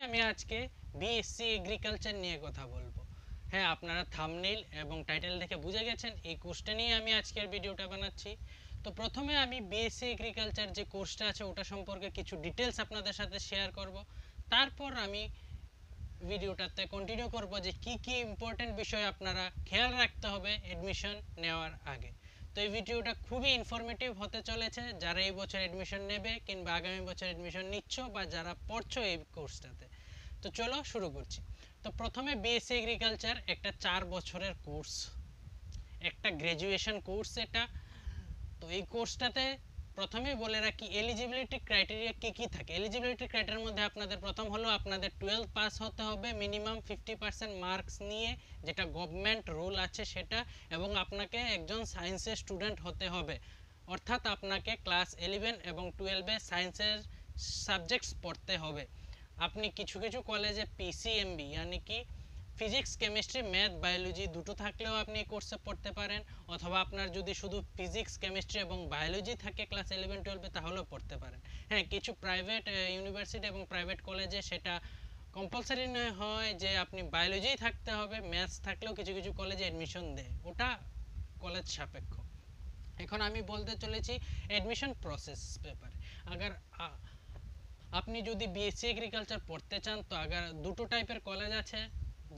আমি আজকে BSc agriculture নিয়ে কথা বলব। হ্যাঁ আপনারা থামনেইল এবং টাইটেল দেখে বুঝে গেছেন, এই কোর্সটা নিয়ে আমি আজকের ভিডিওটা বানাচ্ছি। তো প্রথমে আমি বিএসসি এগ্রিকালচার যে কোর্সটা আছে, ওটা সম্পর্কে কিছু ডিটেলস আপনাদের সাথে শেয়ার করব। তারপর আমি ভিডিওটাতে কন্টিনিউ করব যে কি কি ইম্পর্টেন্ট বিষয় আপনারা খেয়াল রাখতে হবে এডমিশন নেওয়ার আগে। তো এই ভিডিওটা খুবই ইনফরমেটিভ হতে চলেছে। যারা এই বছর এডমিশন নেবে কিংবা আগামী বছর এডমিশন নিচ্ছ বা যারা পড়ছো এই কোর্সটাতে তো চলো শুরু করছি। তো প্রথমে বিএসসি এগ্রিকালচার একটা চার বছরের কোর্স একটা গ্র্যাজুয়েশন কোর্স এটা। তো এই কোর্সটাতে প্রথমেই বলে রাখি এলিজিবিলিটি ক্রাইটেরিয়া কি কি থাকে? এলিজিবিলিটি ক্রাইটেরিয়ার মধ্যে আপনাদের প্রথম হলো আপনাদের টুয়েলভ পাস হতে হবে মিনিমাম ফিফটি পার্সেন্ট মার্কস নিয়ে যেটা গভর্নমেন্ট রুল আছে সেটা, এবং আপনাকে একজন সায়েন্সের স্টুডেন্ট হতে হবে। অর্থাৎ আপনাকে ক্লাস ইলেভেন এবং টুয়েলভে সায়েন্সের সাবজেক্টস পড়তে হবে। আপনি কিছু কিছু কলেজে পিসিএমবি মানে কি? ফিজিক্স কেমিস্ট্রি ম্যাথ বায়োলজি দুটো থাকলেও আপনি কোর্সে পড়তে পারেন। অথবা আপনার যদি শুধু ফিজিক্স কেমিস্ট্রি এবং বায়োলজি থাকে ক্লাস ইলেভেন টুয়েলভে তাহলেও পড়তে পারেন। হ্যাঁ কিছু প্রাইভেট ইউনিভার্সিটি এবং প্রাইভেট কলেজে সেটা কম্পালসারি নয়, হয় যে আপনি বায়োলজিই থাকতে হবে ম্যাথস থাকলেও কিছু কিছু কলেজে অ্যাডমিশন দেয়। ওটা কলেজ সাপেক্ষ। এখন আমি বলতে চলেছি অ্যাডমিশন প্রসেস ব্যাপারে। আগার আপনি যদি বিএসসি এগ্রিকালচার পড়তে চান, তো আগার দুটো টাইপের কলেজ আছে।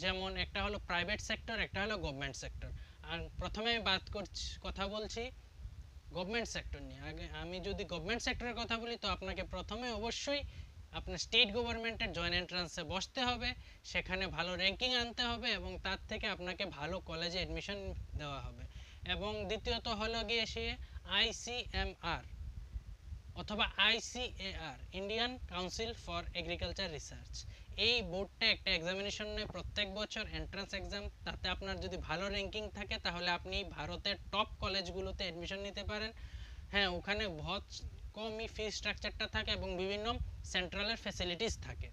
যেমন একটা হলো প্রাইভেট সেক্টর একটা হলো গভর্নমেন্ট সেক্টর আর প্রথমে বাদ করছি, কথা বলছি গভর্নমেন্ট সেক্টর নিয়ে। আগে আমি যদি গভর্নমেন্ট সেক্টরের কথা বলি, তো আপনাকে প্রথমে অবশ্যই আপনার স্টেট গভর্নমেন্টের জয়েন্ট এন্ট্রান্সে বসতে হবে, সেখানে ভালো র্যাঙ্কিং আনতে হবে এবং তার থেকে আপনাকে ভালো কলেজে অ্যাডমিশন দেওয়া হবে। এবং দ্বিতীয়ত হলো গিয়ে সে আইসিএমআর অথবা ICAR Indian council for agriculture research এই বোর্ডটা একটা এক্সামিনেশন প্রত্যেক বছর এন্ট্রান্স এক্সাম তাতে আপনার যদি ভালো র্যাঙ্কিং থাকে, তাহলে আপনি ভারতের টপ কলেজগুলোতে অ্যাডমিশন নিতে পারেন। হ্যাঁ ওখানে বহুত কমই ফি স্ট্রাকচারটা থাকে এবং বিভিন্ন সেন্ট্রালের ফ্যাসিলিটিস থাকে।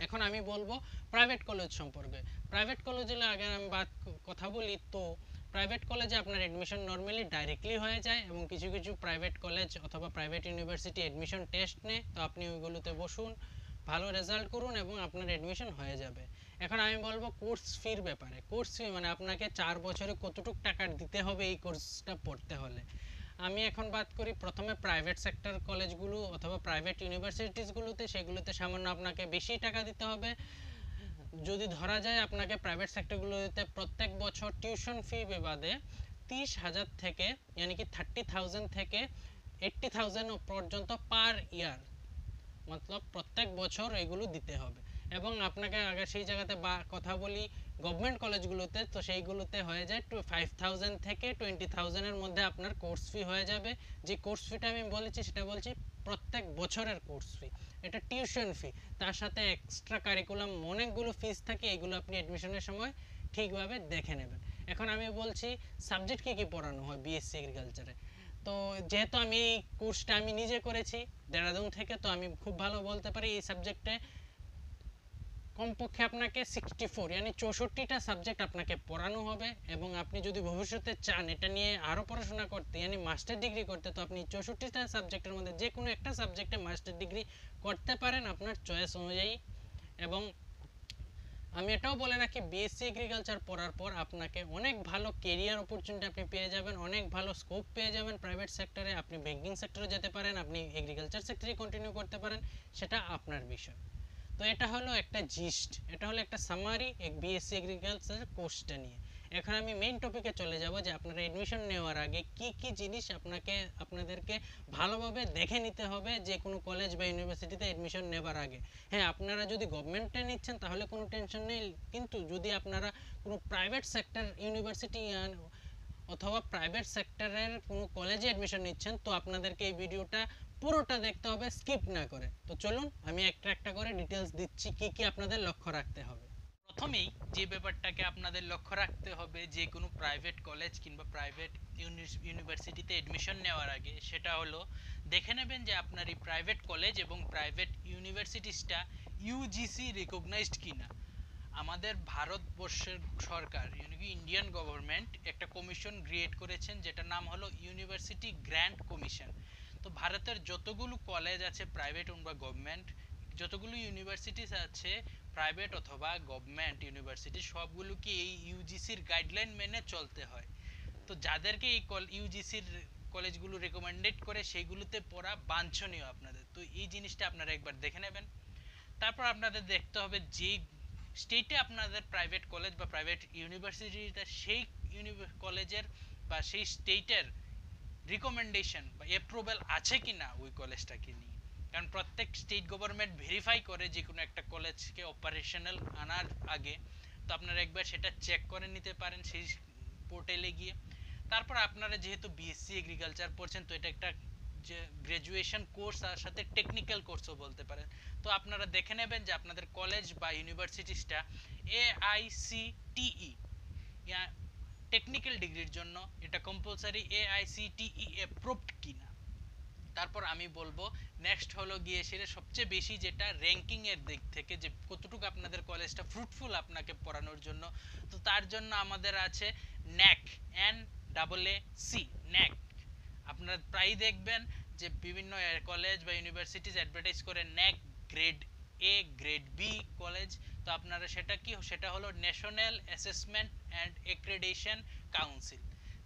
এখন আমি বলব প্রাইভেট কলেজ সম্পর্কে। প্রাইভেট কলেজে আগে আমি বাদ কথা বলি, তো প্রাইভেট কলেজে আপনার অ্যাডমিশন নর্মালি ডাইরেক্টলি হয়ে যায় এবং কিছু কিছু প্রাইভেট কলেজ অথবা প্রাইভেট ইউনিভার্সিটি অ্যাডমিশন টেস্ট নেয়। তো আপনি ওইগুলোতে বসুন। ভালো রেজাল্ট করুন এবং আপনার অ্যাডমিশন হয়ে যাবে। এখন আমি বলব কোর্স ফির ব্যাপারে। কোর্স ফি মানে আপনাকে চার বছরে কতটুকু টাকা দিতে হবে এই কোর্সটা পড়তে হলে। আমি এখন বাদ করি প্রথমে প্রাইভেট সেক্টর কলেজগুলো অথবা প্রাইভেট ইউনিভার্সিটিসগুলোতে সেগুলোতে সামান্য আপনাকে বেশি টাকা দিতে হবে। যদি ধরা যায় আপনাকে প্রাইভেট সেক্টরগুলোতে প্রত্যেক বছর টিউশন ফি বাদে তিরিশ হাজার থেকে ইয়ানি কি থার্টি থাউজেন্ড থেকে এইট্টি থাউজেন্ড পর্যন্ত পার ইয়ার মতলব প্রত্যেক বছর এগুলো দিতে হবে এবং আপনাকে আগে সেই জায়গাতে বা কথা বলি গভর্নমেন্ট কলেজগুলোতে তো সেইগুলোতে হয়ে যায় টু ফাইভ থাউজেন্ড থেকে টোয়েন্টি থাউজেন্ডের মধ্যে আপনার কোর্স ফি হয়ে যাবে যে কোর্স ফিটা আমি বলেছি সেটা বলছি প্রত্যেক বছরের কোর্স ফি। এটা টিউশন ফি। তার সাথে এক্সট্রা কারিকুলাম অনেকগুলো ফিস থাকে এগুলো আপনি অ্যাডমিশনের সময় ঠিকভাবে দেখে নেবেন। এখন আমি বলছি সাবজেক্ট কী কী পড়ানো হয় বিএসসি এগ্রিকালচারে? তো যেহেতু আমি এই কোর্সটা আমি নিজে করেছি, দেরাদুন থেকে, তো আমি খুব ভালো বলতে পারি এই সাবজেক্টে কমপক্ষে আপনাকে সিক্সটি ফোর মানে চৌষট্টিটা সাবজেক্ট আপনাকে পড়ানো হবে এবং আপনি যদি ভবিষ্যতে চান, এটা নিয়ে আরও পড়াশোনা করতে মানে মাস্টার ডিগ্রি করতে, তো আপনি চৌষট্টিটা সাবজেক্টের মধ্যে যে কোনো একটা সাবজেক্টে মাস্টার ডিগ্রি করতে পারেন আপনার চয়েস অনুযায়ী এবং আমি এটাও বলে রাখি বিএসসি এগ্রিকালচার পড়ার পর আপনাকে অনেক ভালো কেরিয়ার অপরচুনিটি আপনি পেয়ে যাবেন, অনেক ভালো স্কোপ পেয়ে যাবেন প্রাইভেট সেক্টরে আপনি ব্যাঙ্কিং সেক্টরে যেতে পারেন, আপনি এগ্রিকালচার সেক্টরে কন্টিনিউ করতে পারেন, সেটা আপনার বিষয়। তো এটা হলো একটা জিস্ট এটা হলো একটা সামারি বিএসসি এগ্রিকালচার কোর্সটা নিয়ে। এখন আমি মেইন টপিকে চলে যাব যে আপনারা এডমিশন নেওয়ার আগে কি কি জিনিস আপনাকে, আপনাদেরকে ভালোভাবে দেখে নিতে হবে যে কোনো কলেজ বা ইউনিভার্সিটিতে এডমিশন নেওয়ার আগে। হ্যাঁ আপনারা যদি গভর্নমেন্টে নিচ্ছেন তাহলে কোনো টেনশন নেই, কিন্তু যদি আপনারা কোনো প্রাইভেট সেক্টর ইউনিভার্সিটি অথবা প্রাইভেট সেক্টরের কোনো কলেজে অ্যাডমিশন নিচ্ছেন, তো আপনাদেরকে এই ভিডিওটা পুরোটা দেখতে হবে স্কিপ না করে। তো চলুন, আমি একটা একটা করে ডিটেলস দিচ্ছি, কি কি আপনাদের লক্ষ্য রাখতে হবে। প্রথমেই যে ব্যাপারটাকে আপনাদের লক্ষ্য রাখতে হবে, যে কোনো প্রাইভেট কলেজ কিংবা প্রাইভেট ইউনিভার্সিটিতে এডমিশন নেওয়ার আগে, সেটা হলো দেখে নেবেন যে আপনার এই প্রাইভেট কলেজ এবং প্রাইভেট ইউনিভার্সিটিসটা ইউজিসি রিকগনাইজড কিনা। আমাদের ভারতবর্ষের সরকার কি ইন্ডিয়ান গভর্নমেন্ট একটা কমিশন ক্রিয়েট করেছেন, যেটার নাম হলো ইউনিভার্সিটি গ্র্যান্ট কমিশন তো ভারতের যতগুলো কলেজ আছে প্রাইভেট বা গভর্নমেন্ট যতগুলো ইউনিভার্সিটিস আছে প্রাইভেট অথবা গভর্নমেন্ট ইউনিভার্সিটি সবগুলোকে এই ইউজিসির গাইডলাইন মেনে চলতে হয়। তো যাদেরকে এই ইউজিসির কলেজগুলো রেকমেন্ডেড করে সেইগুলোতে পড়া বাঞ্ছনীয় আপনাদের। তো এই জিনিসটা আপনারা একবার দেখে নেবেন। তারপর আপনাদের দেখতে হবে যে স্টেটে আপনাদের প্রাইভেট কলেজ বা প্রাইভেট ইউনিভার্সিটিটা সেই কলেজের বা সেই স্টেটের রিকমেন্ডেশন বা অ্যাপ্রুভাল আছে কি না ওই কলেজটাকে নিয়ে। কারণ প্রত্যেক স্টেট গভর্নমেন্ট ভেরিফাই করে যে কোনো একটা কলেজকে অপারেশনাল আনার আগে, তো আপনারা একবার সেটা চেক করে নিতে পারেন সেই পোর্টালে গিয়ে। তারপর আপনারা যেহেতু বিএসসি এগ্রিকালচার পড়ছেন, তো এটা একটা যে গ্রাজুয়েশন কোর্স আর সাথে টেকনিক্যাল কোর্সও বলতে পারেন। তো আপনারা দেখে নেবেন যে আপনাদের কলেজ বা ইউনিভার্সিটিসটা এআইসিটিই টেকনিক্যাল ডিগ্রির জন্য এটা কম্পালসারি এআইসিটিই অ্যাপ্রুভড কিনা। তারপর আমি বলব নেক্সট হলো গিয়ে সেটা সবচেয়ে বেশি যেটা র্যাঙ্কিং এর দিক থেকে যে কতটুকু আপনাদের কলেজটা ফ্রুটফুল আপনাকে পড়ানোর জন্য। তো তার জন্য আমাদের আছে NAAC N double A C NAAC আপনারা প্রায়ই দেখবেন যে বিভিন্ন কলেজ বা ইউনিভার্সিটিজ অ্যাডভার্টাইজ করে NAAC grade A grade B college তো আপনারা সেটা কি, সেটা হলো national assessment and accreditation council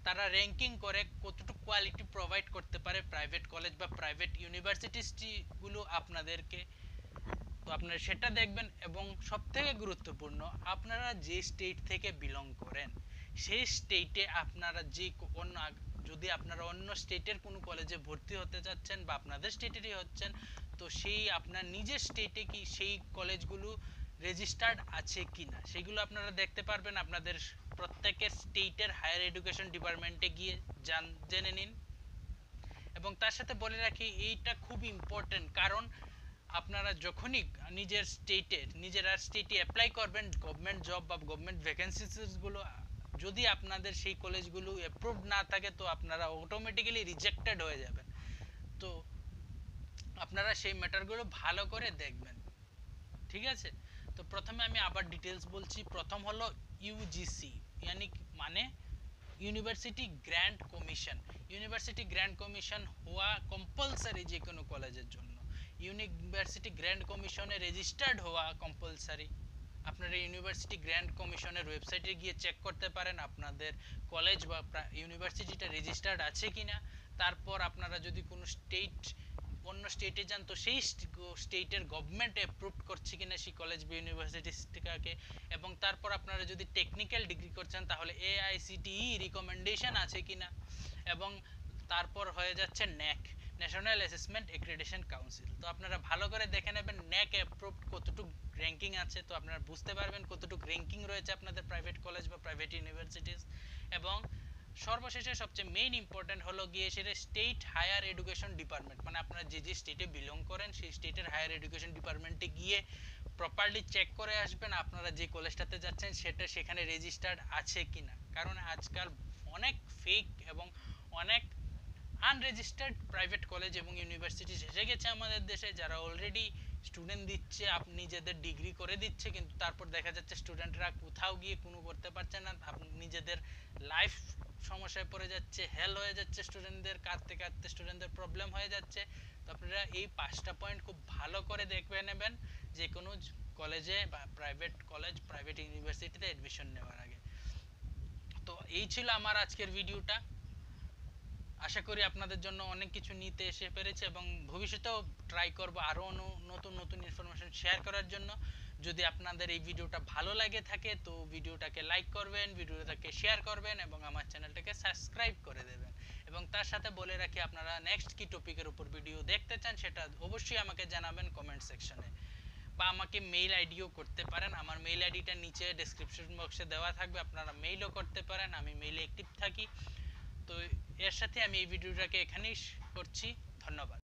তারা র্যাঙ্কিং করে কতটুকু কোয়ালিটি প্রোভাইড করতে পারে প্রাইভেট কলেজ বা প্রাইভেট ইউনিভার্সিটিসগুলো আপনাদেরকে। তো আপনারা সেটা দেখবেন এবং সবথেকে গুরুত্বপূর্ণ, আপনারা যে স্টেট থেকে বিলং করেন, সেই স্টেটে আপনারা যে অন্য যদি আপনারা অন্য স্টেটের কোনো কলেজে ভর্তি হতে যাচ্ছেন বা আপনাদের স্টেটেরই হচ্ছেন, তো সেই আপনার নিজের স্টেটে কি সেই কলেজগুলো রেজিস্টার্ড আছে কিনা, সেগুলো আপনারা দেখতে পারবেন, আপনাদের প্রত্যেকের স্টেটের হায়ার এডুকেশন ডিপার্টমেন্টে গিয়ে জান, জেনে নিন। এবং তার সাথে বলে রাখি, এইটা খুব ইম্পর্টেন্ট কারণ আপনারা যখনই নিজের স্টেটে নিজেরা স্টেটে অ্যাপ্লাই করবেন গভর্নমেন্ট জব বা গভর্নমেন্ট ভ্যাকেন্সিসগুলো যদি আপনাদের সেই কলেজগুলো অ্যাপ্রুভড না থাকে, তো আপনারা অটোমেটিক্যালি রিজেক্টেড হয়ে যাবেন। তো আপনারা সেই ম্যাটারগুলো ভালো করে দেখবেন। ঠিক আছে? তো প্রথমে আমি আবার ডিটেলস বলছি। প্রথম হলো ইউজিসি ইয়ানি মানে? University grand commission university grand commission হওয়া কম্পালসারি যে কোনো কলেজের জন্য। ইউনিভার্সিটি গ্র্যান্ড কমিশনে রেজিস্টার্ড হওয়া কম্পালসারি আপনারা ইউনিভার্সিটি গ্র্যান্ড কমিশনের ওয়েবসাইটে গিয়ে চেক করতে পারেন আপনাদের কলেজ বা ইউনিভার্সিটিটা রেজিস্টার্ড আছে কিনা। তারপর আপনারা যদি কোনো স্টেট অন্য স্টেটে যান, তো সেই স্টেটের গভর্নমেন্ট অ্যাপ্রুভ করছে কিনা সেই কলেজ বা ইউনিভার্সিটিটাকে এবং তারপর আপনারা যদি টেকনিক্যাল ডিগ্রি করছেন, তাহলে এআইসিটিই রিকমেন্ডেশন আছে কিনা? এবং তারপর হয়ে যাচ্ছে NAAC National Assessment Accreditation Council তো আপনারা ভালো করে দেখে নেবেন ন্যাক অ্যাপ্রুভড কতটুকু র্যাঙ্কিং আছে, তো আপনারা বুঝতে পারবেন কতটুকু র্যাঙ্কিং রয়েছে আপনাদের প্রাইভেট কলেজ বা প্রাইভেট ইউনিভার্সিটিস এবং সর্বশেষে সবচেয়ে মেইন ইম্পর্টেন্ট হলো গিয়ে সেটা স্টেট হায়ার এডুকেশন ডিপার্টমেন্ট মানে আপনারা যে যে স্টেটে বিলং করেন, সেই স্টেটের হায়ার এডুকেশন ডিপার্টমেন্টে গিয়ে প্রপারলি চেক করে আসবেন আপনারা যে কলেজটাতে যাচ্ছেন, সেটা সেখানে রেজিস্টার্ড আছে কিনা। কারণ আজকাল অনেক ফেক এবং অনেক আনরেজিস্টার্ড প্রাইভেট কলেজ এবং ইউনিভার্সিটি এসে গেছে আমাদের দেশে, যারা অলরেডি স্টুডেন্ট দিচ্ছে, আপনি নিজেদের ডিগ্রি করে দিচ্ছে, কিন্তু তারপর দেখা যাচ্ছে স্টুডেন্টরা কোথাও গিয়ে কোনো করতে পারছে না। আপনি নিজেদের লাইফ সমস্যায় পড়ে যাচ্ছে হেল হয়ে যাচ্ছে স্টুডেন্টদের কাঁদতে কাঁদতে স্টুডেন্টদের প্রবলেম হয়ে যাচ্ছে। তো আপনারা এই পাঁচটা পয়েন্ট খুব ভালো করে দেখবে নেবেন যে কোনো কলেজে বা প্রাইভেট কলেজ প্রাইভেট ইউনিভার্সিটিতে অ্যাডমিশন নেওয়ার আগে। তো এই ছিল আমার আজকের ভিডিওটা আশা করি আপনাদের জন্য অনেক কিছু নিতে এসে পেরেছে এবং ভবিষ্যতেও ট্রাই করব আরও নতুন নতুন ইনফরমেশন শেয়ার করার জন্য। যদি আপনাদের এই ভিডিওটা ভালো লাগে থাকে, তো ভিডিওটাকে লাইক করবেন, ভিডিওটাকে শেয়ার করবেন এবং আমার চ্যানেলটাকে সাবস্ক্রাইব করে দেবেন। এবং তার সাথে বলে রাখি, আপনারা নেক্সট কি টপিকের উপর ভিডিও দেখতে চান, সেটা অবশ্যই আমাকে জানাবেন কমেন্ট সেকশনে বা আমাকে মেইল আইডিও করতে পারেন, আমার মেইল আইডিটা নিচে ডেসক্রিপশন বক্সে দেওয়া থাকবে, আপনারা মেইলও করতে পারেন, আমি মেইলে অ্যাক্টিভ থাকি। তো এর সাথে আমি এই ভিডিওটাকে এখানেই করছি। ধন্যবাদ।